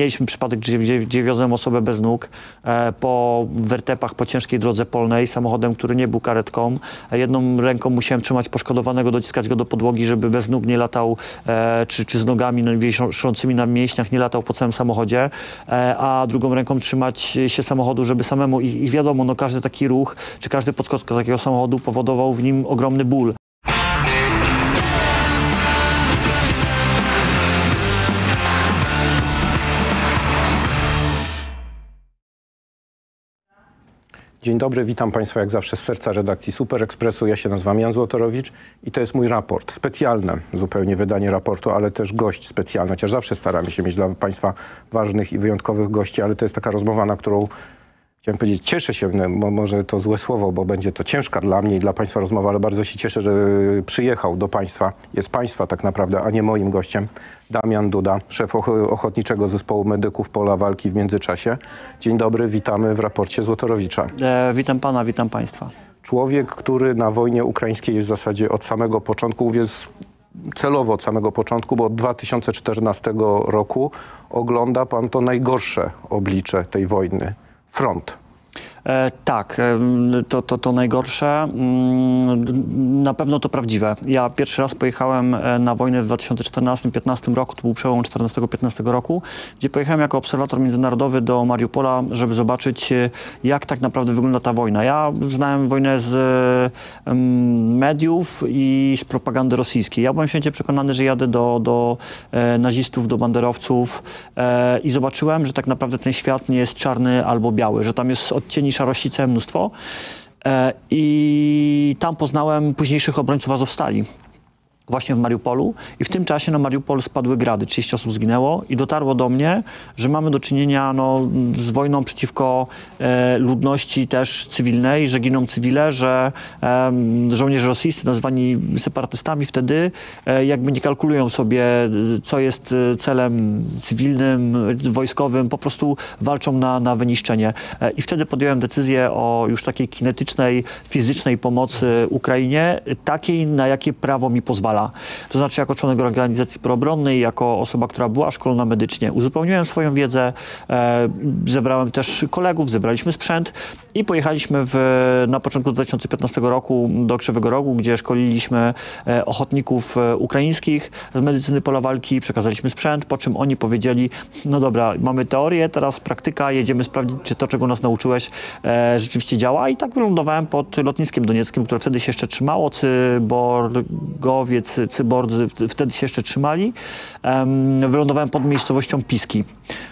mieliśmy przypadek, gdzie, gdzie, gdzie wiozłem osobę bez nóg e, po wertepach, po ciężkiej drodze polnej, samochodem, który nie był karetką. E, jedną ręką musiałem trzymać poszkodowanego, dociskać go do podłogi, żeby bez nóg nie latał, e, czy, czy z nogami no, wiszącymi na mięśniach nie latał po całym samochodzie, e, a drugą ręką trzymać się samochodu, żeby samemu, i, i wiadomo, no, każdy taki ruch, czy każdy podskok takiego samochodu powodował w nim ogromny ból. Dzień dobry, witam Państwa jak zawsze z serca redakcji Super Expressu. Ja się nazywam Jan Złotorowicz i to jest mój raport. Specjalne zupełnie wydanie raportu, ale też gość specjalny, chociaż zawsze staramy się mieć dla Państwa ważnych i wyjątkowych gości, ale to jest taka rozmowa, na którą Chciałem powiedzieć, cieszę się, no, może to złe słowo, bo będzie to ciężka dla mnie i dla Państwa rozmowa, ale bardzo się cieszę, że przyjechał do Państwa, jest Państwa tak naprawdę, a nie moim gościem, Damian Duda, szef Ochotniczego Zespołu Medyków Pola Walki w międzyczasie. Dzień dobry, witamy w raporcie Złotorowicza. E, witam Pana, witam Państwa. Człowiek, który na wojnie ukraińskiej jest w zasadzie od samego początku, jest celowo od samego początku, bo od 2014 roku ogląda Pan to najgorsze oblicze tej wojny front. E, tak, to, to, to najgorsze. Mm, na pewno to prawdziwe. Ja pierwszy raz pojechałem e, na wojnę w 2014-2015 roku, to był przełom 14-15 roku, gdzie pojechałem jako obserwator międzynarodowy do Mariupola, żeby zobaczyć, e, jak tak naprawdę wygląda ta wojna. Ja znałem wojnę z mediów i z propagandy rosyjskiej. Ja byłem święcie przekonany, że jadę do, do nazistów, do banderowców i zobaczyłem, że tak naprawdę ten świat nie jest czarny albo biały, że tam jest odcieni i szarości całe mnóstwo. E, I tam poznałem późniejszych obrońców Azowstali właśnie w Mariupolu i w tym czasie na Mariupol spadły grady, 30 osób zginęło i dotarło do mnie, że mamy do czynienia no, z wojną przeciwko e, ludności też cywilnej, że giną cywile, że e, żołnierze rosyjscy nazwani separatystami wtedy e, jakby nie kalkulują sobie, co jest e, celem cywilnym, wojskowym, po prostu walczą na, na wyniszczenie. E, I wtedy podjąłem decyzję o już takiej kinetycznej, fizycznej pomocy Ukrainie, takiej, na jakie prawo mi pozwala. To znaczy jako członek organizacji proobronnej, jako osoba, która była szkolona medycznie, uzupełniłem swoją wiedzę, e, zebrałem też kolegów, zebraliśmy sprzęt i pojechaliśmy w, na początku 2015 roku do Krzywego Rogu, gdzie szkoliliśmy e, ochotników e, ukraińskich z medycyny pola walki, przekazaliśmy sprzęt, po czym oni powiedzieli, no dobra, mamy teorię, teraz praktyka, jedziemy sprawdzić, czy to, czego nas nauczyłeś, e, rzeczywiście działa. I tak wylądowałem pod lotniskiem donieckim, które wtedy się jeszcze trzymało, Cyborgowiec, cybordzy wtedy się jeszcze trzymali. Wylądowałem pod miejscowością Piski.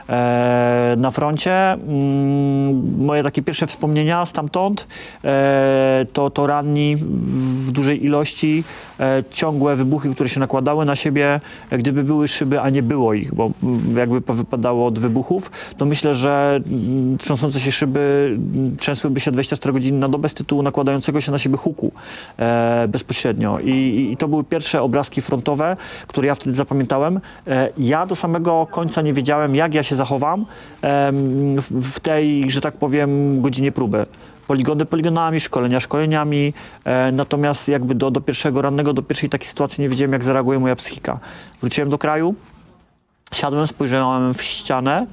E, na froncie mm, moje takie pierwsze wspomnienia stamtąd e, to, to ranni w dużej ilości, e, ciągłe wybuchy, które się nakładały na siebie. Gdyby były szyby, a nie było ich, bo jakby wypadało od wybuchów, to myślę, że mm, trząsące się szyby trzęsłyby się 24 godziny na dobę z tytułu nakładającego się na siebie huku bezpośrednio. I, I to były pierwsze pierwsze obrazki frontowe, które ja wtedy zapamiętałem. E, ja do samego końca nie wiedziałem, jak ja się zachowam w tej, że tak powiem, godzinie próby poligony poligonami, szkolenia szkoleniami, e, natomiast jakby do, do pierwszego rannego, do pierwszej takiej sytuacji nie wiedziałem, jak zareaguje moja psychika. Wróciłem do kraju, siadłem, spojrzałem w ścianę,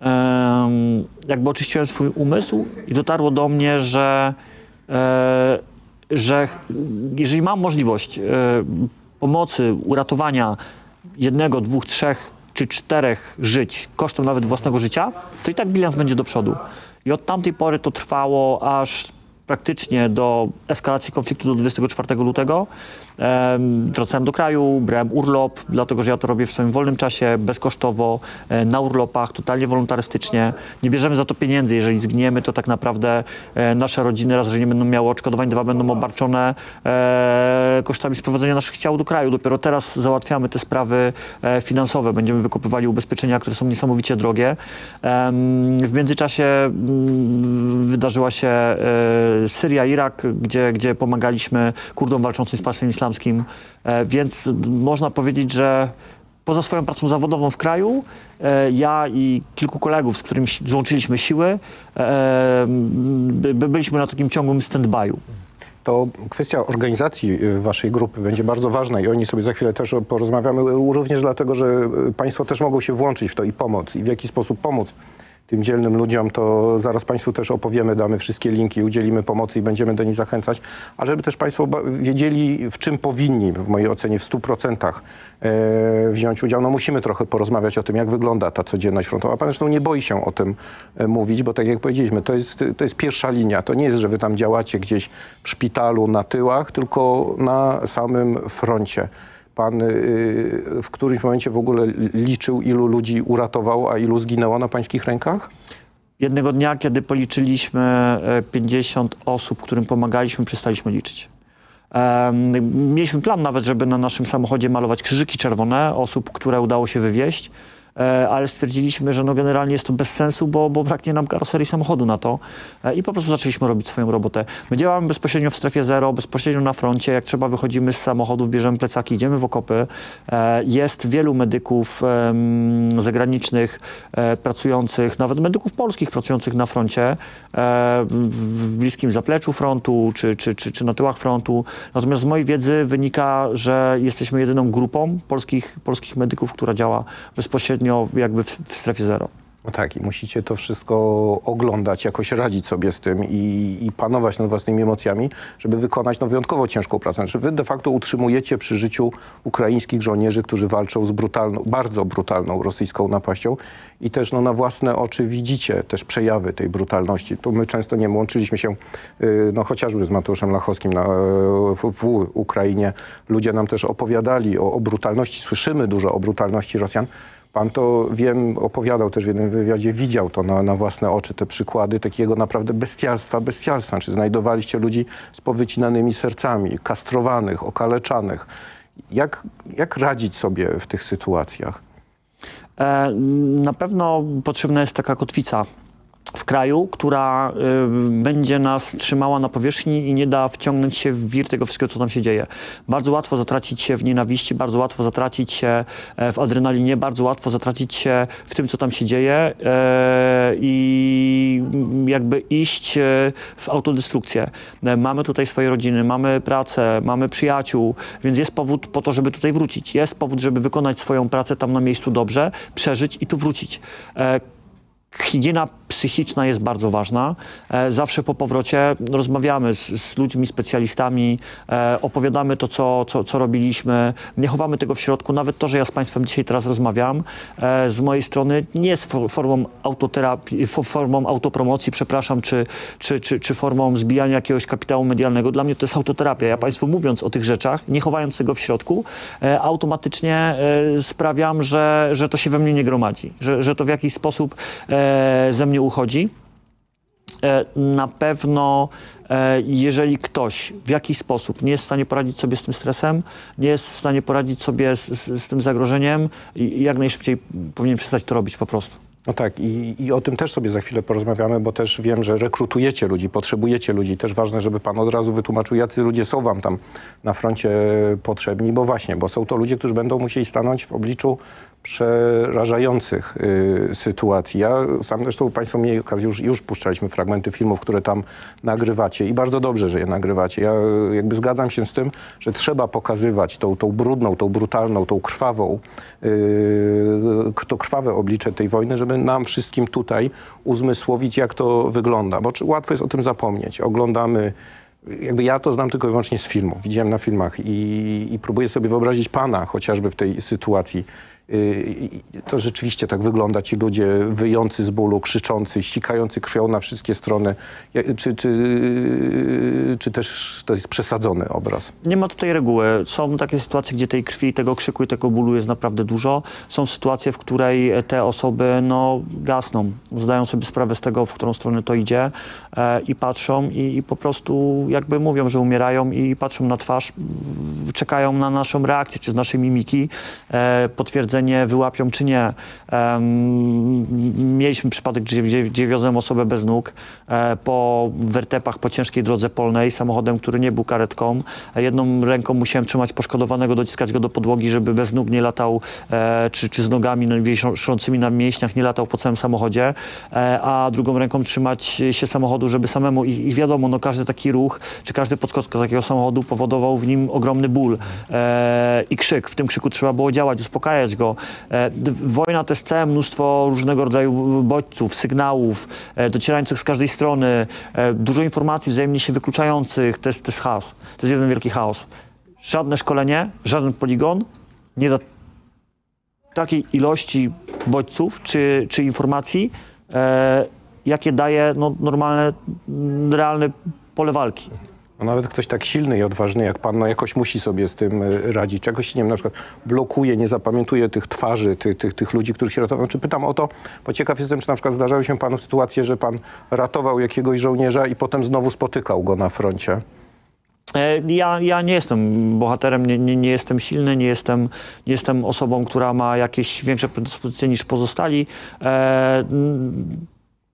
e, jakby oczyściłem swój umysł i dotarło do mnie, że e, że jeżeli mam możliwość e, pomocy, uratowania jednego, dwóch, trzech czy czterech żyć kosztem nawet własnego życia, to i tak bilans będzie do przodu. I od tamtej pory to trwało aż praktycznie do eskalacji konfliktu do 24 lutego. Wracałem do kraju, brałem urlop, dlatego że ja to robię w swoim wolnym czasie, bezkosztowo, e, na urlopach, totalnie wolontarystycznie. Nie bierzemy za to pieniędzy. Jeżeli zgniemy, to tak naprawdę e, nasze rodziny raz, że nie będą miały odszkodowań, dwa będą obarczone e, kosztami sprowadzenia naszych ciał do kraju. Dopiero teraz załatwiamy te sprawy finansowe. Będziemy wykupywali ubezpieczenia, które są niesamowicie drogie. W międzyczasie mm, wydarzyła się Syria, Irak, gdzie, gdzie pomagaliśmy Kurdom walczącym z państwem islamskim, e, więc można powiedzieć, że poza swoją pracą zawodową w kraju, e, ja i kilku kolegów, z którymi złączyliśmy siły, e, byliśmy na takim ciągłym stand-by'u. to kwestia organizacji waszej grupy będzie bardzo ważna i o niej sobie za chwilę też porozmawiamy, również dlatego, że państwo też mogą się włączyć w to i pomóc i w jaki sposób pomóc tym dzielnym ludziom, to zaraz Państwu też opowiemy, damy wszystkie linki, udzielimy pomocy i będziemy do nich zachęcać, a żeby też Państwo wiedzieli, w czym powinni, w mojej ocenie, w 100% e, wziąć udział. No musimy trochę porozmawiać o tym, jak wygląda ta codzienność frontowa. Pan zresztą nie boi się o tym e, mówić, bo tak jak powiedzieliśmy, to jest, to jest pierwsza linia. To nie jest, że Wy tam działacie gdzieś w szpitalu, na tyłach, tylko na samym froncie pan y, w którymś momencie w ogóle liczył, ilu ludzi uratował, a ilu zginęło na pańskich rękach? Jednego dnia, kiedy policzyliśmy 50 e, osób, którym pomagaliśmy, przestaliśmy liczyć. Mieliśmy plan nawet, żeby na naszym samochodzie malować krzyżyki czerwone osób, które udało się wywieźć. E, ale stwierdziliśmy, że no generalnie jest to bez sensu, bo, bo braknie nam karoserii samochodu na to e, i po prostu zaczęliśmy robić swoją robotę. My działamy bezpośrednio w strefie zero, bezpośrednio na froncie, jak trzeba wychodzimy z samochodów, bierzemy plecaki, idziemy w okopy. E, jest wielu medyków zagranicznych pracujących, nawet medyków polskich pracujących na froncie, w bliskim zapleczu frontu, czy, czy, czy, czy na tyłach frontu. Natomiast z mojej wiedzy wynika, że jesteśmy jedyną grupą polskich, polskich medyków, która działa bezpośrednio bezpośrednio jakby w, w strefie zero. No tak, i musicie to wszystko oglądać, jakoś radzić sobie z tym i, i panować nad własnymi emocjami, żeby wykonać no, wyjątkowo ciężką pracę. Znaczy wy de facto utrzymujecie przy życiu ukraińskich żołnierzy, którzy walczą z brutalną, bardzo brutalną rosyjską napaścią i też no, na własne oczy widzicie też przejawy tej brutalności. Tu my często nie łączyliśmy się yy, no, chociażby z Mateuszem Lachowskim na, w, w Ukrainie. Ludzie nam też opowiadali o, o brutalności, słyszymy dużo o brutalności Rosjan, Pan to, wiem, opowiadał też w jednym wywiadzie, widział to na, na własne oczy, te przykłady takiego naprawdę bestialstwa, bestialstwa. Czy znajdowaliście ludzi z powycinanymi sercami, kastrowanych, okaleczanych. Jak, jak radzić sobie w tych sytuacjach? E, na pewno potrzebna jest taka kotwica w kraju, która y, będzie nas trzymała na powierzchni i nie da wciągnąć się w wir tego wszystkiego, co tam się dzieje. Bardzo łatwo zatracić się w nienawiści, bardzo łatwo zatracić się e, w adrenalinie, bardzo łatwo zatracić się w tym, co tam się dzieje e, i jakby iść e, w autodestrukcję. Mamy tutaj swoje rodziny, mamy pracę, mamy przyjaciół, więc jest powód po to, żeby tutaj wrócić. Jest powód, żeby wykonać swoją pracę tam na miejscu dobrze, przeżyć i tu wrócić. Higiena psychiczna jest bardzo ważna. E, zawsze po powrocie rozmawiamy z, z ludźmi, specjalistami, e, opowiadamy to, co, co, co, robiliśmy. Nie chowamy tego w środku. Nawet to, że ja z Państwem dzisiaj teraz rozmawiam, e, z mojej strony nie jest formą autoterapii, formą autopromocji, przepraszam, czy, czy, czy, czy formą zbijania jakiegoś kapitału medialnego. Dla mnie to jest autoterapia. Ja Państwu mówiąc o tych rzeczach, nie chowając tego w środku, automatycznie sprawiam, że, że to się we mnie nie gromadzi, że, że to w jakiś sposób ze mnie uchodzi. E, na pewno, e, jeżeli ktoś w jakiś sposób nie jest w stanie poradzić sobie z tym stresem, nie jest w stanie poradzić sobie z, z, z tym zagrożeniem, jak najszybciej powinien przestać to robić po prostu. No tak i, i o tym też sobie za chwilę porozmawiamy, bo też wiem, że rekrutujecie ludzi, potrzebujecie ludzi. Też ważne, żeby pan od razu wytłumaczył, jacy ludzie są wam tam na froncie potrzebni, bo właśnie, bo są to ludzie, którzy będą musieli stanąć w obliczu przerażających y, sytuacji. Ja sam zresztą Państwo mieli okazję, już, już puszczaliśmy fragmenty filmów, które tam nagrywacie i bardzo dobrze, że je nagrywacie. Ja jakby zgadzam się z tym, że trzeba pokazywać tą, tą brudną, tą brutalną, tą krwawą, y, to krwawe oblicze tej wojny, żeby nam wszystkim tutaj uzmysłowić, jak to wygląda, bo łatwo jest o tym zapomnieć. Oglądamy jakby ja to znam tylko i wyłącznie z filmów. Widziałem na filmach i, i próbuję sobie wyobrazić pana chociażby w tej sytuacji. To rzeczywiście tak wygląda. Ci ludzie wyjący z bólu, krzyczący, ścikający krwią na wszystkie strony. Czy, czy, czy też to jest przesadzony obraz? Nie ma tutaj reguły. Są takie sytuacje, gdzie tej krwi, tego krzyku i tego bólu jest naprawdę dużo. Są sytuacje, w której te osoby no, gasną, zdają sobie sprawę z tego, w którą stronę to idzie e, i patrzą i, i po prostu jakby mówią, że umierają i patrzą na twarz, czekają na naszą reakcję, czy z naszej mimiki, e, potwierdzają potwierdzenie wyłapią czy nie. Mieliśmy przypadek, gdzie, gdzie, gdzie wiozłem osobę bez nóg e, po wertepach, po ciężkiej drodze polnej, samochodem, który nie był karetką. E, Jedną ręką musiałem trzymać poszkodowanego, dociskać go do podłogi, żeby bez nóg nie latał, e, czy, czy z nogami no, wiszącymi na mięśniach nie latał po całym samochodzie, a drugą ręką trzymać się samochodu, żeby samemu, i, i wiadomo, no każdy taki ruch, czy każdy podskok takiego samochodu powodował w nim ogromny ból i krzyk. W tym krzyku trzeba było działać, uspokajać go. E, wojna to jest całe mnóstwo różnego rodzaju bodźców, sygnałów, e, docierających z każdej strony, e, dużo informacji wzajemnie się wykluczających. To jest, to jest chaos. To jest jeden wielki chaos. Żadne szkolenie, żaden poligon nie da takiej ilości bodźców czy, czy informacji, jakie daje no, normalne, realne pole walki. No nawet ktoś tak silny i odważny jak pan, no jakoś musi sobie z tym y, radzić. Czegoś, nie wiem, na przykład blokuje, nie zapamiętuje tych twarzy, tych, tych, tych ludzi, których się ratował. Czy pytam o to, bo ciekaw jestem, czy na przykład zdarzały się panu sytuacje, że pan ratował jakiegoś żołnierza i potem znowu spotykał go na froncie? E, Ja, ja nie jestem bohaterem, nie, nie, nie jestem silny, nie jestem, nie jestem osobą, która ma jakieś większe predyspozycje niż pozostali. E,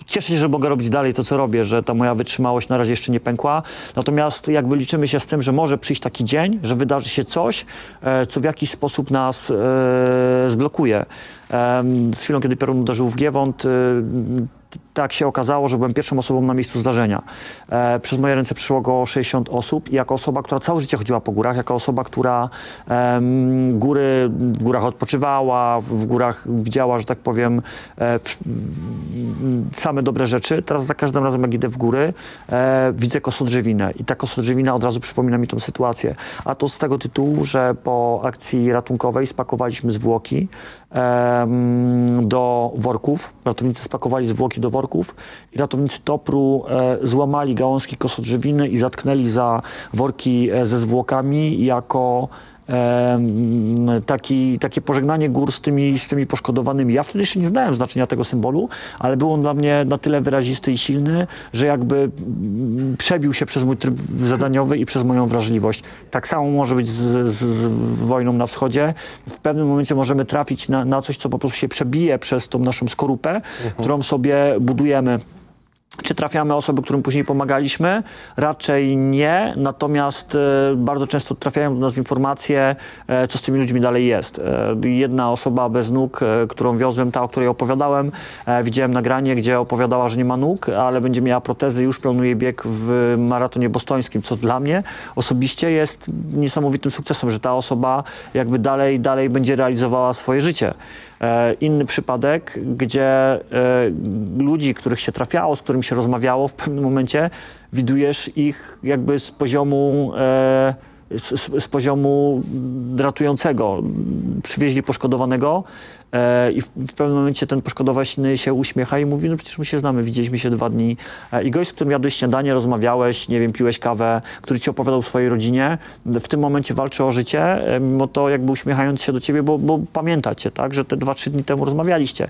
Cieszę się, że mogę robić dalej to, co robię, że ta moja wytrzymałość na razie jeszcze nie pękła. Natomiast jakby liczymy się z tym, że może przyjść taki dzień, że wydarzy się coś, e, co w jakiś sposób nas e, zblokuje. Z chwilą, kiedy piorun uderzył w Giewont, e, tak się okazało, że byłem pierwszą osobą na miejscu zdarzenia. E, przez moje ręce przyszło go 60 osób i jako osoba, która całe życie chodziła po górach, jako osoba, która góry, w górach odpoczywała, w, górach widziała, że tak powiem, e, w, w, same dobre rzeczy. Teraz za każdym razem, jak idę w góry, e, widzę kosodrzewinę i ta kosodrzewina od razu przypomina mi tą sytuację. A to z tego tytułu, że po akcji ratunkowej spakowaliśmy zwłoki do worków. Ratownicy spakowali zwłoki do worków i ratownicy Topru e, złamali gałązki kosodrzewiny i zatknęli za worki e, ze zwłokami jako taki, takie pożegnanie gór z tymi, z tymi poszkodowanymi. Ja wtedy jeszcze nie znałem znaczenia tego symbolu, ale był on dla mnie na tyle wyrazisty i silny, że jakby mm, przebił się przez mój tryb zadaniowy i przez moją wrażliwość. Tak samo może być z, z, z wojną na wschodzie. W pewnym momencie możemy trafić na, na coś, co po prostu się przebije przez tą naszą skorupę, którą sobie budujemy. Czy trafiamy osoby, którym później pomagaliśmy? Raczej nie, natomiast e, bardzo często trafiają do nas informacje, e, co z tymi ludźmi dalej jest. E, jedna osoba bez nóg, którą wiozłem, ta, o której opowiadałem, widziałem nagranie, gdzie opowiadała, że nie ma nóg, ale będzie miała protezy, już planuje bieg w maratonie bostońskim, co dla mnie osobiście jest niesamowitym sukcesem, że ta osoba jakby dalej, dalej będzie realizowała swoje życie. E, Inny przypadek, gdzie e, ludzi, których się trafiało, z którymi się rozmawiało, w pewnym momencie widujesz ich jakby z poziomu, e, z, z- poziomu ratującego. Przywieźli poszkodowanego e, i w, w pewnym momencie ten poszkodowany się uśmiecha i mówi, no przecież my się znamy, widzieliśmy się dwa dni. E, I gość, z którym jadłeś śniadanie, rozmawiałeś, nie wiem, piłeś kawę, który ci opowiadał o swojej rodzinie, w tym momencie walczy o życie, e, mimo to jakby uśmiechając się do ciebie, bo, bo pamiętacie, tak, że te dwa, trzy dni temu rozmawialiście.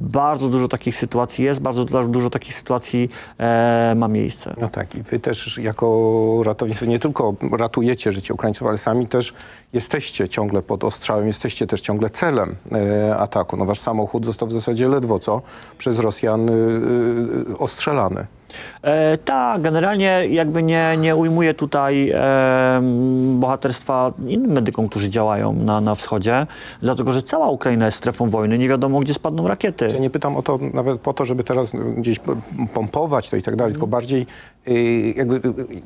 Bardzo dużo takich sytuacji jest, bardzo dużo, takich sytuacji e, ma miejsce. No tak, i wy też jako ratownicy nie tylko ratujecie życie Ukraińców, ale sami też jesteście ciągle pod ostrzałem, jesteście też ciągle celem e, ataku. No wasz samochód został w zasadzie ledwo co przez Rosjan e, ostrzelany. E, tak, generalnie jakby nie, nie ujmuję tutaj e, bohaterstwa innym medykom, którzy działają na, na wschodzie, dlatego że cała Ukraina jest strefą wojny, nie wiadomo gdzie spadną rakiety. Ja nie pytam o to nawet po to, żeby teraz gdzieś pompować to i tak dalej, tylko bardziej y, jakby y,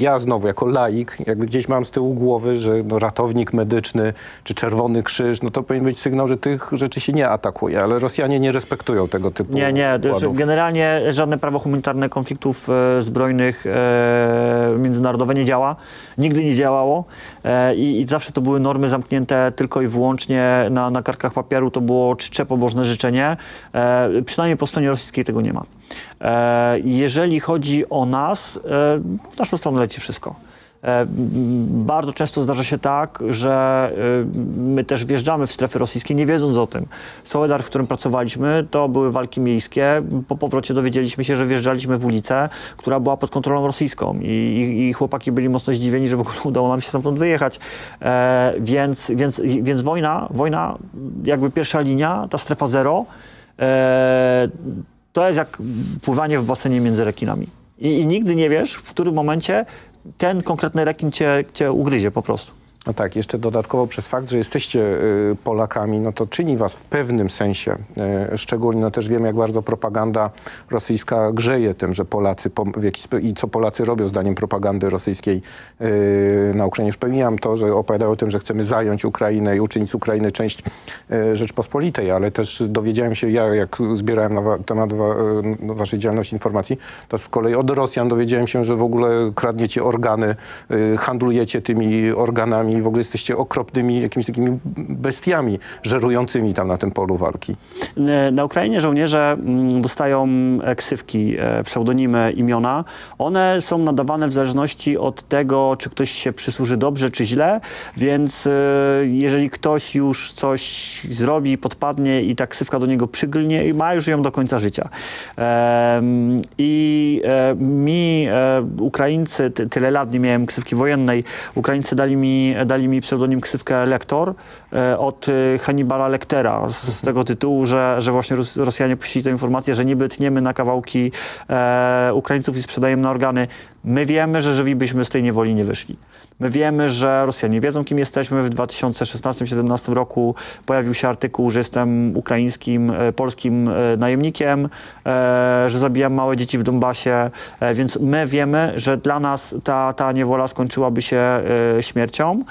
ja znowu jako laik, jakby gdzieś mam z tyłu głowy, że no, ratownik medyczny czy Czerwony Krzyż, no to powinien być sygnał, że tych rzeczy się nie atakuje, ale Rosjanie nie respektują tego typu Nie, nie, układów. generalnie żadne prawo humanitarne konfliktów e, zbrojnych e, międzynarodowe nie działa. Nigdy nie działało e, i, i zawsze to były normy zamknięte tylko i wyłącznie na, na kartkach papieru. To było czcze pobożne życzenie. E, przynajmniej po stronie rosyjskiej tego nie ma. E, jeżeli chodzi o nas, e, w naszą stronę leci wszystko. E, Bardzo często zdarza się tak, że y, my też wjeżdżamy w strefy rosyjskie, nie wiedząc o tym. Soledar, w którym pracowaliśmy, to były walki miejskie. Po powrocie dowiedzieliśmy się, że wjeżdżaliśmy w ulicę, która była pod kontrolą rosyjską i, i, i chłopaki byli mocno zdziwieni, że w ogóle udało nam się stamtąd wyjechać. E, więc, więc, więc wojna, wojna, jakby pierwsza linia, ta strefa zero, e, to jest jak pływanie w basenie między rekinami. I, I nigdy nie wiesz, w którym momencie ten konkretny rekin cię, cię ugryzie po prostu. No tak, jeszcze dodatkowo przez fakt, że jesteście y, Polakami, no to czyni was w pewnym sensie, y, szczególnie no też wiemy, jak bardzo propaganda rosyjska grzeje tym, że Polacy, i co Polacy robią zdaniem propagandy rosyjskiej y, na Ukrainie. Już pomijam to, że opowiadają o tym, że chcemy zająć Ukrainę i uczynić z Ukrainy część Rzeczpospolitej, ale też dowiedziałem się, ja jak zbierałem na temat y, waszej działalności informacji, to z kolei od Rosjan dowiedziałem się, że w ogóle kradniecie organy, handlujecie tymi organami i w ogóle jesteście okropnymi jakimiś takimi bestiami żerującymi tam na tym polu walki. Na Ukrainie żołnierze mm, dostają e, ksywki, e, pseudonimy, imiona. One są nadawane w zależności od tego, czy ktoś się przysłuży dobrze, czy źle, więc e, jeżeli ktoś już coś zrobi, podpadnie i ta ksywka do niego przyglnie, ma już ją do końca życia. I mi Ukraińcy, ty, tyle lat nie miałem ksywki wojennej, Ukraińcy dali mi, dali mi pseudonim ksywkę Lektor od e, Hannibala Lectera z, z tego tytułu, że, że właśnie Ros- Rosjanie puścili tę informację, że niby tniemy na kawałki e, Ukraińców i sprzedajemy na organy. My wiemy, że żywi byśmy z tej niewoli nie wyszli. My wiemy, że Rosjanie wiedzą, kim jesteśmy. W 2016-2017 roku pojawił się artykuł, że jestem ukraińskim, e, polskim e, najemnikiem, e, że zabijam małe dzieci w Donbasie, e, więc my wiemy, że dla nas ta, ta niewola skończyłaby się e, śmiercią.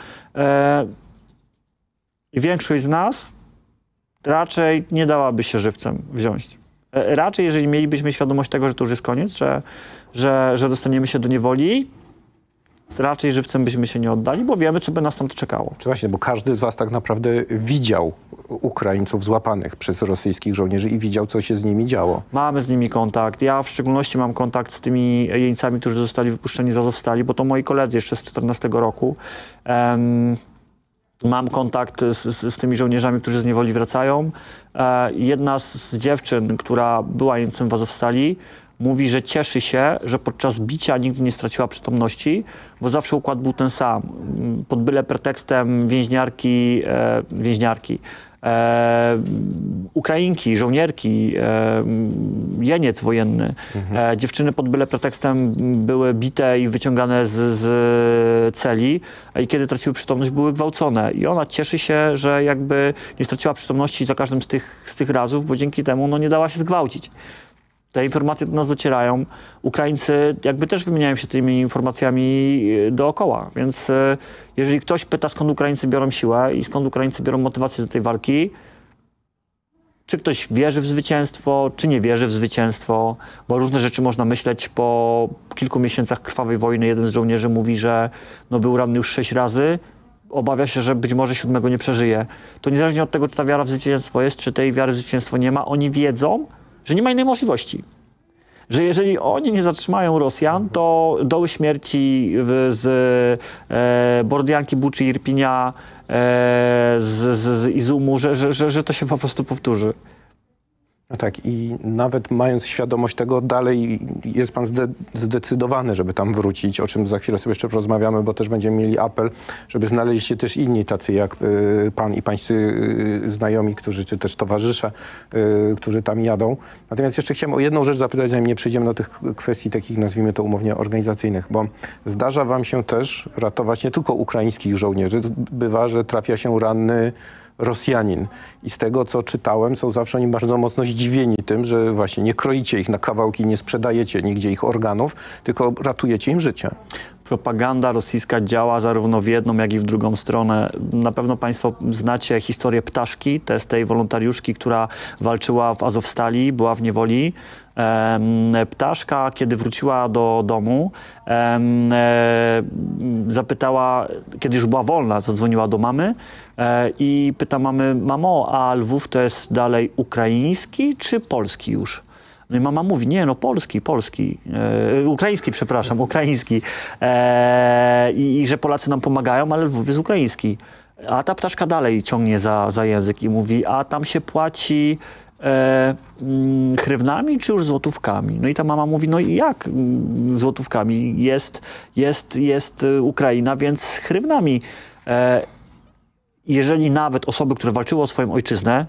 I większość z nas raczej nie dałaby się żywcem wziąć. E, Raczej, jeżeli mielibyśmy świadomość tego, że to już jest koniec, że, że, że dostaniemy się do niewoli, raczej żywcem byśmy się nie oddali, bo wiemy, co by nas tam czekało. Czy właśnie, bo każdy z was tak naprawdę widział Ukraińców złapanych przez rosyjskich żołnierzy i widział, co się z nimi działo. Mamy z nimi kontakt. Ja w szczególności mam kontakt z tymi jeńcami, którzy zostali wypuszczeni z Azowstali, bo to moi koledzy jeszcze z 14 roku. Em, mam kontakt z, z, tymi żołnierzami, którzy z niewoli wracają. E, jedna z, dziewczyn, która była jeńcem w Azowstali, mówi, że cieszy się, że podczas bicia nigdy nie straciła przytomności, bo zawsze układ był ten sam. Pod byle pretekstem więźniarki, e, więźniarki, Ukrainki, żołnierki, e, jeniec wojenny. E, dziewczyny pod byle pretekstem były bite i wyciągane z, z celi e, i kiedy traciły przytomność, były gwałcone. I ona cieszy się, że jakby nie straciła przytomności za każdym z tych, z tych razów, bo dzięki temu no, nie dała się zgwałcić. Te informacje do nas docierają. Ukraińcy jakby też wymieniają się tymi informacjami e, dookoła, więc e, jeżeli ktoś pyta, skąd Ukraińcy biorą siłę i skąd Ukraińcy biorą motywację do tej walki, czy ktoś wierzy w zwycięstwo, czy nie wierzy w zwycięstwo, bo różne rzeczy można myśleć po kilku miesiącach krwawej wojny. Jeden z żołnierzy mówi, że no, był ranny już sześć razy, obawia się, że być może siódmego nie przeżyje. To niezależnie od tego, czy ta wiara w zwycięstwo jest, czy tej wiary w zwycięstwo nie ma, oni wiedzą, że nie ma innej możliwości. Że jeżeli oni nie zatrzymają Rosjan, to doły śmierci w, z e, Bordianki, Buczy, Irpinia, e, z, z, z Izumu, że, że, że, że to się po prostu powtórzy. No tak, i nawet mając świadomość tego, dalej jest pan zde zdecydowany, żeby tam wrócić, o czym za chwilę sobie jeszcze porozmawiamy, bo też będziemy mieli apel, żeby znaleźli się też inni tacy jak y, pan i pańscy y, znajomi, którzy, czy też towarzysze, y, którzy tam jadą. Natomiast jeszcze chciałem o jedną rzecz zapytać, zanim nie przejdziemy do tych kwestii takich, nazwijmy to umownie, organizacyjnych, bo zdarza wam się też ratować nie tylko ukraińskich żołnierzy, bywa, że trafia się ranny Rosjanin. I z tego, co czytałem, są zawsze oni bardzo mocno zdziwieni tym, że właśnie nie kroicie ich na kawałki, nie sprzedajecie nigdzie ich organów, tylko ratujecie im życie. propaganda rosyjska działa zarówno w jedną, jak i w drugą stronę. Na pewno Państwo znacie historię Ptaszki, to jest tej wolontariuszki, która walczyła w Azowstali, była w niewoli. Ptaszka, kiedy wróciła do domu, e, zapytała, kiedy już była wolna, zadzwoniła do mamy i pyta mamy, mamo, a Lwów to jest dalej ukraiński czy polski już? No i mama mówi, nie no, polski, polski, e, ukraiński, przepraszam, ukraiński. E, i, I że Polacy nam pomagają, ale Lwów jest ukraiński. A ta ptaszka dalej ciągnie za, za język i mówi, a tam się płaci e, mm, hrywnami czy już złotówkami? No i ta mama mówi, no i jak mm, złotówkami? Jest, jest, jest e, Ukraina, więc hrywnami. E, jeżeli nawet osoby, które walczyły o swoją ojczyznę,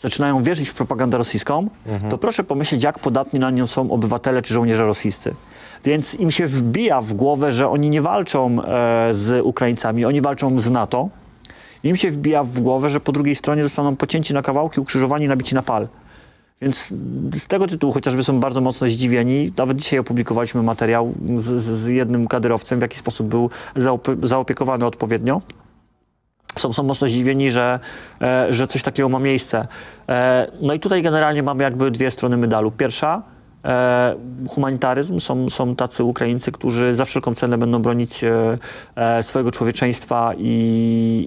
zaczynają wierzyć w propagandę rosyjską, to proszę pomyśleć, jak podatni na nią są obywatele czy żołnierze rosyjscy. Więc im się wbija w głowę, że oni nie walczą e, z Ukraińcami, oni walczą z NATO. Im się wbija w głowę, że po drugiej stronie zostaną pocięci na kawałki, ukrzyżowani, nabici na pal. Więc z tego tytułu chociażby są bardzo mocno zdziwieni. Nawet dzisiaj opublikowaliśmy materiał z, z z jednym kadyrowcem, w jaki sposób był zaopie- zaopiekowany odpowiednio są, są mocno zdziwieni, że, e, że coś takiego ma miejsce. E, no i tutaj generalnie mamy jakby dwie strony medalu. Pierwsza, humanitaryzm. Są, są tacy Ukraińcy, którzy za wszelką cenę będą bronić e, e, swojego człowieczeństwa i,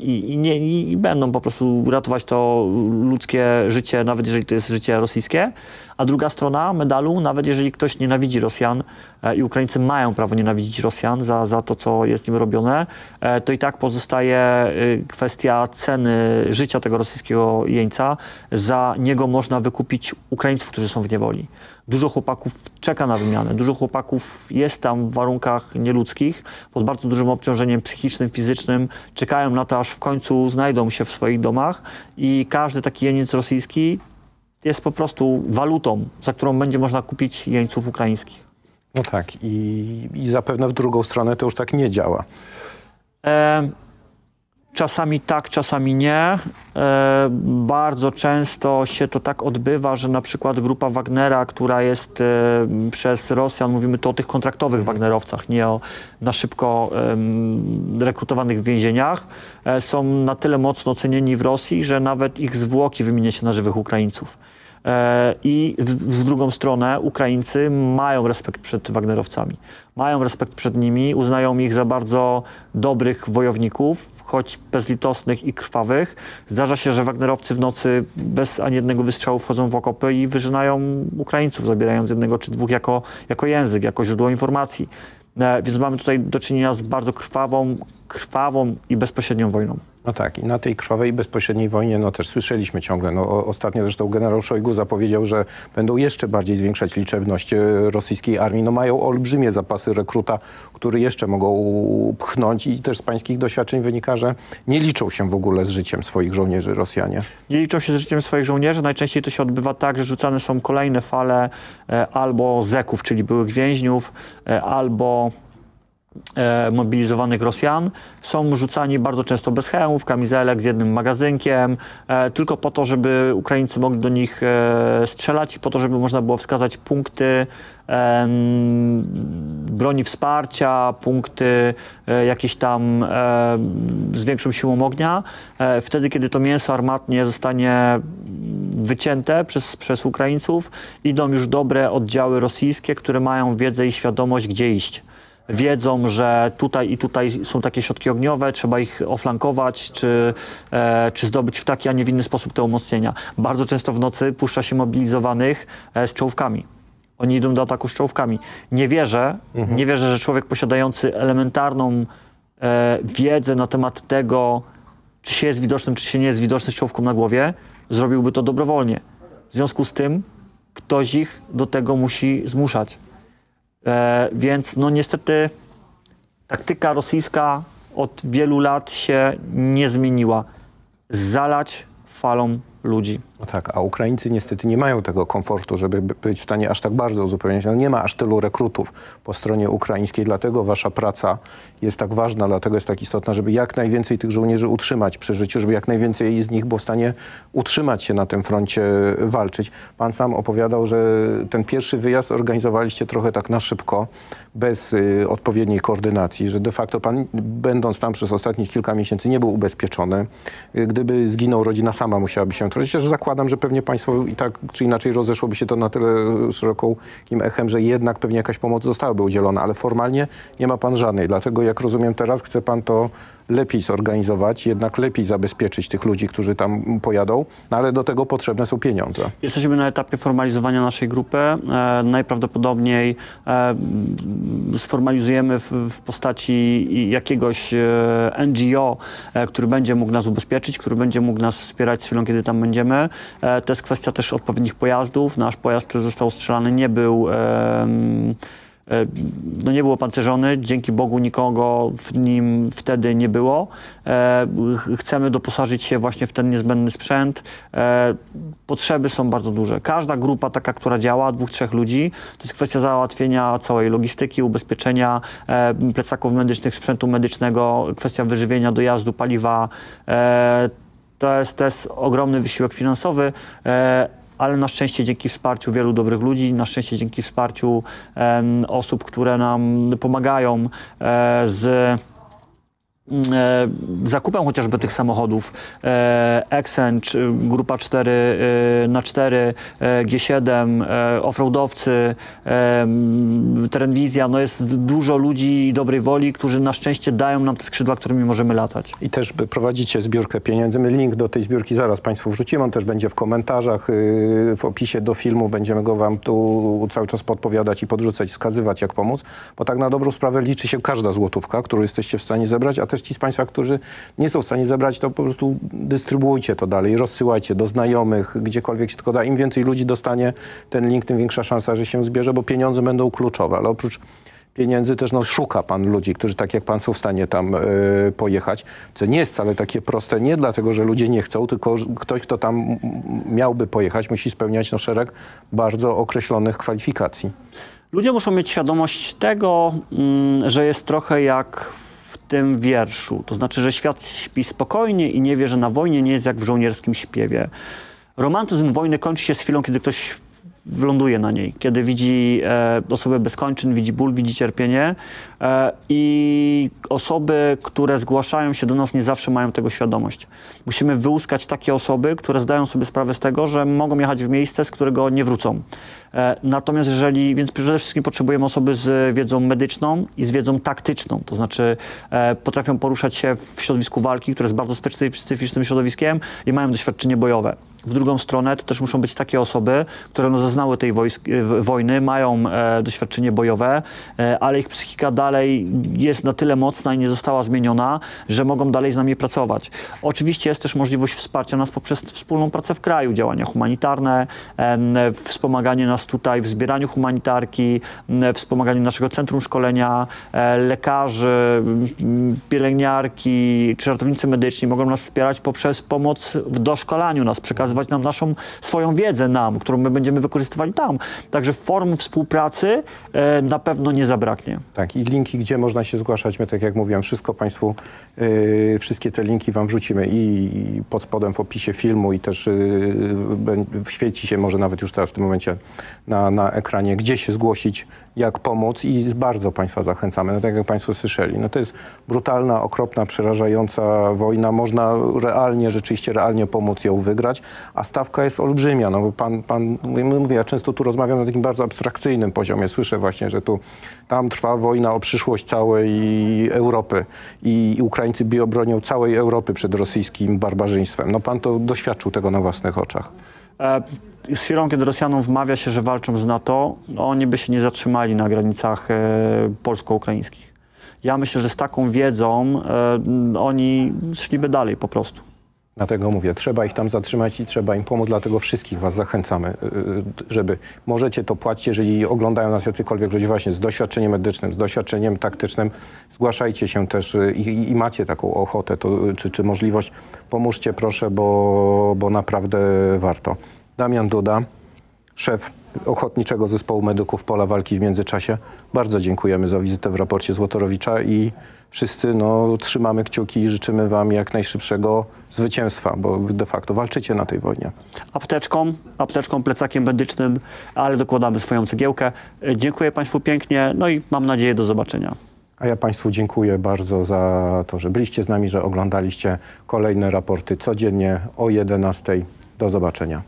i, i, nie, i, będą po prostu ratować to ludzkie życie, nawet jeżeli to jest życie rosyjskie. A druga strona medalu, nawet jeżeli ktoś nienawidzi Rosjan e, i Ukraińcy mają prawo nienawidzić Rosjan za, za to, co jest im robione, e, to i tak pozostaje kwestia ceny życia tego rosyjskiego jeńca. Za niego można wykupić Ukraińców, którzy są w niewoli. Dużo chłopaków czeka na wymianę, dużo chłopaków jest tam w warunkach nieludzkich, pod bardzo dużym obciążeniem psychicznym, fizycznym, czekają na to, aż w końcu znajdą się w swoich domach i każdy taki jeniec rosyjski jest po prostu walutą, za którą będzie można kupić jeńców ukraińskich. No tak, i, i zapewne w drugą stronę to już tak nie działa. E, czasami tak, czasami nie. E, bardzo często się to tak odbywa, że na przykład grupa Wagnera, która jest e, przez Rosjan, mówimy tu o tych kontraktowych Wagnerowcach, nie o na szybko rekrutowanych w więzieniach, e, są na tyle mocno cenieni w Rosji, że nawet ich zwłoki wymienia się na żywych Ukraińców. E, I w drugą stronę Ukraińcy mają respekt przed Wagnerowcami. Mają respekt przed nimi, uznają ich za bardzo dobrych wojowników, choć bezlitosnych i krwawych. Zdarza się, że Wagnerowcy w nocy bez ani jednego wystrzału wchodzą w okopy i wyżynają Ukraińców, zabierając jednego czy dwóch jako, jako język, jako źródło informacji. E, Więc mamy tutaj do czynienia z bardzo krwawą, krwawą i bezpośrednią wojną. No tak, i na tej krwawej, bezpośredniej wojnie no też słyszeliśmy ciągle. No, ostatnio zresztą generał Szojgu zapowiedział, że będą jeszcze bardziej zwiększać liczebność e, rosyjskiej armii. No mają olbrzymie zapasy rekruta, który jeszcze mogą pchnąć i też z pańskich doświadczeń wynika, że nie liczą się w ogóle z życiem swoich żołnierzy Rosjanie. Nie liczą się z życiem swoich żołnierzy. Najczęściej to się odbywa tak, że rzucane są kolejne fale e, albo zeków, czyli byłych więźniów, e, albo e, mobilizowanych Rosjan. Są rzucani bardzo często bez hełmów, kamizelek z jednym magazynkiem, e, tylko po to, żeby Ukraińcy mogli do nich e, strzelać i po to, żeby można było wskazać punkty em, broni wsparcia, punkty e, jakieś tam e, z większą siłą ognia. E, wtedy, kiedy to mięso armatnie zostanie wycięte przez, przez Ukraińców, idą już dobre oddziały rosyjskie, które mają wiedzę i świadomość, gdzie iść. Wiedzą, że tutaj i tutaj są takie środki ogniowe, trzeba ich oflankować, czy, e, czy zdobyć w taki, a nie w inny sposób te umocnienia. Bardzo często w nocy puszcza się mobilizowanych e, z czołówkami. Oni idą do ataku z czołówkami. Nie wierzę, nie wierzę, że człowiek posiadający elementarną e, wiedzę na temat tego, czy się jest widocznym, czy się nie jest widoczny z czołówką na głowie, zrobiłby to dobrowolnie. W związku z tym ktoś ich do tego musi zmuszać. E, więc no niestety taktyka rosyjska od wielu lat się nie zmieniła. Zalać falą ludzi. No tak, a Ukraińcy niestety nie mają tego komfortu, żeby by- być w stanie aż tak bardzo uzupełniać. No nie ma aż tylu rekrutów po stronie ukraińskiej, dlatego wasza praca jest tak ważna, dlatego jest tak istotna, żeby jak najwięcej tych żołnierzy utrzymać przy życiu, żeby jak najwięcej z nich było w stanie utrzymać się na tym froncie, walczyć. Pan sam opowiadał, że ten pierwszy wyjazd organizowaliście trochę tak na szybko, bez y, odpowiedniej koordynacji, że de facto pan, będąc tam przez ostatnich kilka miesięcy, nie był ubezpieczony. Y, Gdyby zginął, rodzina sama musiałaby się trącić, że zakładam, zakładam, że pewnie Państwo i tak czy inaczej rozeszłoby się to na tyle szerokim echem, że jednak pewnie jakaś pomoc zostałaby udzielona, ale formalnie nie ma Pan żadnej. Dlatego, jak rozumiem teraz, chce Pan to lepiej zorganizować, jednak lepiej zabezpieczyć tych ludzi, którzy tam pojadą, no ale do tego potrzebne są pieniądze. Jesteśmy na etapie formalizowania naszej grupy. E, najprawdopodobniej e, sformalizujemy w, w postaci jakiegoś e, NGO, e, który będzie mógł nas ubezpieczyć, który będzie mógł nas wspierać z chwilą, kiedy tam będziemy. E, to jest kwestia też odpowiednich pojazdów. Nasz pojazd, który został strzelany, nie był. E, no nie było pancerzony, dzięki Bogu nikogo w nim wtedy nie było. E, ch- chcemy doposażyć się właśnie w ten niezbędny sprzęt. E, potrzeby są bardzo duże. Każda grupa taka, która działa, dwóch, trzech ludzi, to jest kwestia załatwienia całej logistyki, ubezpieczenia plecaków medycznych, sprzętu medycznego, kwestia wyżywienia, dojazdu, paliwa. To jest, to jest ogromny wysiłek finansowy, ale na szczęście dzięki wsparciu wielu dobrych ludzi, na szczęście dzięki wsparciu osób, które nam pomagają e, z zakupem chociażby tych samochodów e, Exen, czy grupa 4 e, na 4 e, G7, e, offroadowcy, e, Terenwizja, no jest dużo ludzi i dobrej woli, którzy na szczęście dają nam te skrzydła, którymi możemy latać. I też prowadzicie zbiórkę pieniędzy. My link do tej zbiórki zaraz Państwu wrzucimy. On też będzie w komentarzach, yy, w opisie do filmu. Będziemy go Wam tu cały czas podpowiadać i podrzucać, wskazywać, jak pomóc. Bo tak na dobrą sprawę liczy się każda złotówka, którą jesteście w stanie zebrać, a też ci z Państwa, którzy nie są w stanie zebrać, to po prostu dystrybuujcie to dalej, rozsyłajcie do znajomych, gdziekolwiek się tylko da. Im więcej ludzi dostanie ten link, tym większa szansa, że się zbierze, bo pieniądze będą kluczowe. Ale oprócz pieniędzy też no, szuka pan ludzi, którzy tak jak pan są w stanie tam e, pojechać, co nie jest wcale takie proste, nie dlatego, że ludzie nie chcą, tylko ktoś, kto tam miałby pojechać, musi spełniać no, szereg bardzo określonych kwalifikacji. Ludzie muszą mieć świadomość tego, mm, że jest trochę jak w tym wierszu. To znaczy, że świat śpi spokojnie i nie wie, że na wojnie nie jest jak w żołnierskim śpiewie. Romantyzm wojny kończy się z chwilą, kiedy ktoś wląduje na niej, kiedy widzi e, osobę bez kończyn, widzi ból, widzi cierpienie e, i osoby, które zgłaszają się do nas nie zawsze mają tego świadomość. Musimy wyłuskać takie osoby, które zdają sobie sprawę z tego, że mogą jechać w miejsce, z którego nie wrócą. E, Natomiast jeżeli, więc przede wszystkim potrzebujemy osoby z wiedzą medyczną i z wiedzą taktyczną, to znaczy e, potrafią poruszać się w środowisku walki, które jest bardzo specy- specyficznym środowiskiem i mają doświadczenie bojowe. W drugą stronę to też muszą być takie osoby, które no, zaznały tej wojsk, w- wojny, mają e, doświadczenie bojowe, e, ale ich psychika dalej jest na tyle mocna i nie została zmieniona, że mogą dalej z nami pracować. Oczywiście jest też możliwość wsparcia nas poprzez wspólną pracę w kraju, działania humanitarne, em, wspomaganie nas tutaj w zbieraniu humanitarki, wspomaganie naszego centrum szkolenia, e, lekarzy, pielęgniarki czy ratownicy medyczni mogą nas wspierać poprzez pomoc w doszkolaniu nas, przekazywać nam naszą swoją wiedzę nam, którą my będziemy wykorzystywali tam. Także form współpracy e, na pewno nie zabraknie. Tak, i linki, gdzie można się zgłaszać, my tak jak mówiłem, wszystko Państwu, yy, wszystkie te linki Wam wrzucimy i, i pod spodem w opisie filmu i też yy, bę- świeci się może nawet już teraz w tym momencie na, na ekranie, gdzie się zgłosić, jak pomóc i bardzo Państwa zachęcamy. No tak jak Państwo słyszeli, no to jest brutalna, okropna, przerażająca wojna. Można realnie, rzeczywiście realnie pomóc ją wygrać, a stawka jest olbrzymia. No bo pan, pan mówię, ja często tu rozmawiam na takim bardzo abstrakcyjnym poziomie. Słyszę właśnie, że tu tam trwa wojna o przyszłość całej Europy i Ukraińcy obronią całej Europy przed rosyjskim barbarzyństwem. No pan to doświadczył tego na własnych oczach. E, Z chwilą, kiedy Rosjanom wmawia się, że walczą z NATO, no oni by się nie zatrzymali na granicach e, polsko-ukraińskich. Ja myślę, że z taką wiedzą e, oni szliby dalej po prostu. Dlatego mówię, trzeba ich tam zatrzymać i trzeba im pomóc, dlatego wszystkich was zachęcamy, yy, żeby możecie to płacić, jeżeli oglądają nas jacykolwiek ludzie właśnie z doświadczeniem medycznym, z doświadczeniem taktycznym, zgłaszajcie się też yy, i, i- macie taką ochotę to, czy, czy możliwość, pomóżcie proszę, bo, bo naprawdę warto. Damian Duda, szef Ochotniczego Zespołu Medyków Pola Walki w międzyczasie. Bardzo dziękujemy za wizytę w raporcie Złotorowicza i wszyscy no, trzymamy kciuki i życzymy Wam jak najszybszego zwycięstwa, bo wy de facto walczycie na tej wojnie. Apteczką, apteczką, plecakiem medycznym, ale dokładamy swoją cegiełkę. Dziękuję Państwu pięknie, no i mam nadzieję do zobaczenia. A ja Państwu dziękuję bardzo za to, że byliście z nami, że oglądaliście kolejne raporty codziennie o 11. Do zobaczenia.